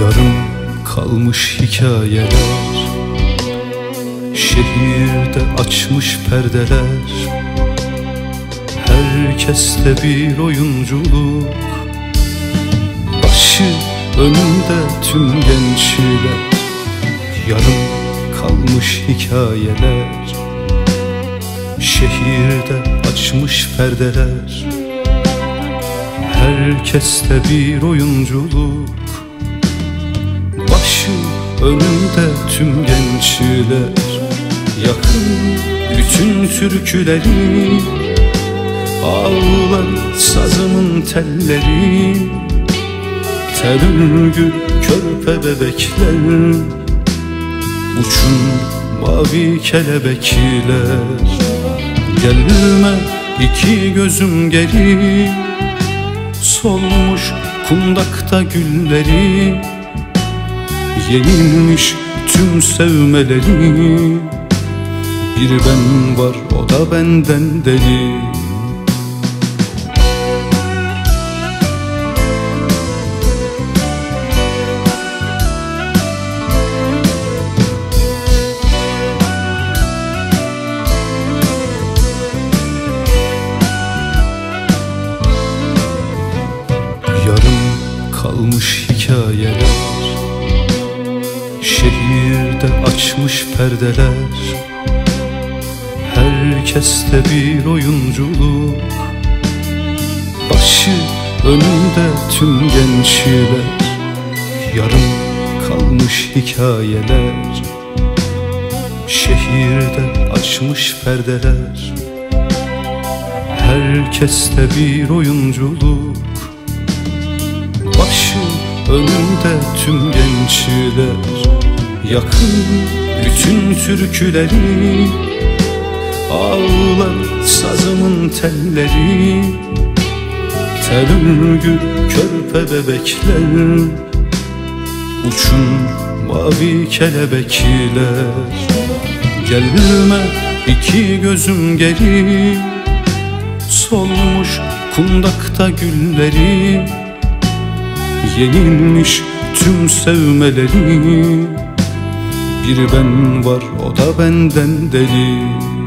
Yarım kalmış hikayeler. Şehirde açmış perdeler. Herkeste bir oyunculuk. Başı önünde tüm gençler. Yarım kalmış hikayeler. Şehirde açmış perdeler. Herkeste bir oyunculuk Başı önünde tüm gençler Yakın bütün türküleri. Ağlar sazımın telleri Tel örgü körpe bebekler. Uçun mavi kelebekler. Gelme iki gözüm geri. Solmuş kundakta gülleri Yenilmiş tüm sevmeleri. Bir ben var o da benden deli. Yarım kalmış hikayeler Şehirde açmış perdeler. Herkeste bir oyunculuk. Başı önünde tüm gençler. Yarım kalmış hikayeler. Şehirde açmış perdeler. Herkeste bir oyunculuk. Başı önünde tüm gençler Yakın bütün türküleri Ağlar sazımın telleri Tel örgü körpe bebekler Uçun mavi kelebekler. Gelme iki gözüm geri Solmuş kundakta gülleri Yenilmiş tüm sevmeleri Bir ben var o da benden deli